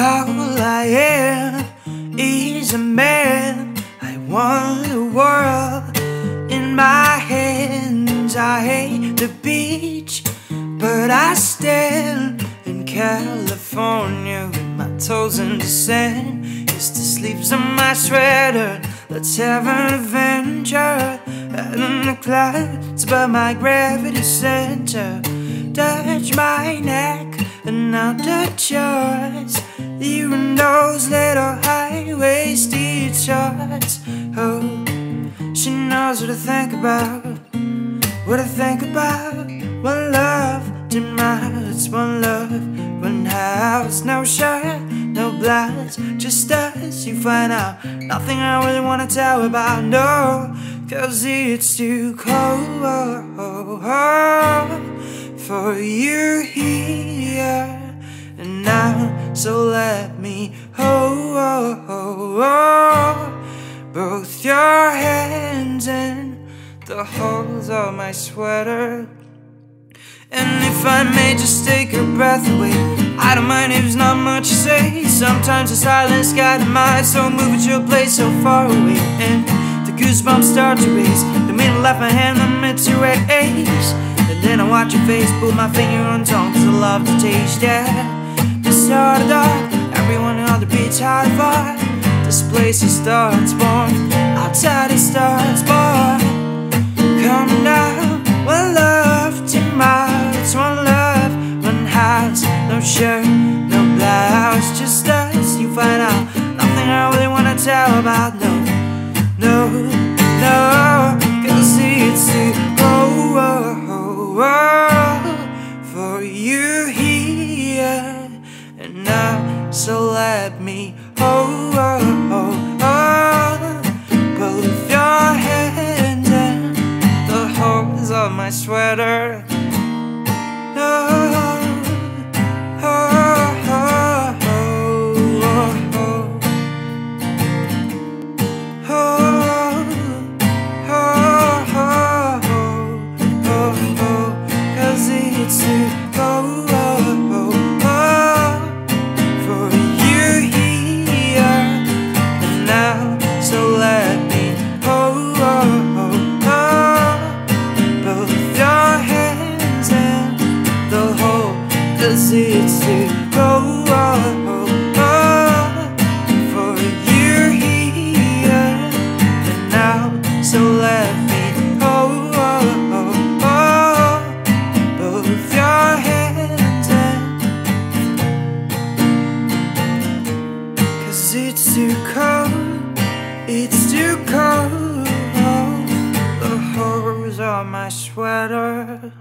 all I am is a man. I want the world in my hands. I hate the beach, but I stand in California with my toes in the sand. Used to sleep on my sweater. Let's have an adventure out in the clouds by my gravity center. Touch my neck and not touch yours. And those little high-waisted shorts. Oh, she knows what to think about. What to think about. One love, two miles, one love, one house. No shirt, no blood, just us. You find out nothing I really wanna tell about. No, cause it's too cold for you here. So let me hold both your hands in the holes of my sweater. And if I may just take your breath away, I don't mind if there's not much to say. Sometimes the silence got the mind, so move to a place so far away. And the goosebumps start to raise. The minute left my hand, I'm meant to raise. And then I watch your face, put my finger on tongue, cause I love to taste, yeah. Of dark, everyone on the beach hard far. This place is starts born, outside it starts born. Come down, one love, two miles, one love, one house, no shirt, no blouse, just us. You find out nothing I really wanna tell about, no, no, no, cause it's too cold oh, for oh, oh, Let me cause it's to go oh, oh, for you here and now. So let me hold. Oh, both your hands and Cause it's too cold, it's too cold The horrors on my sweater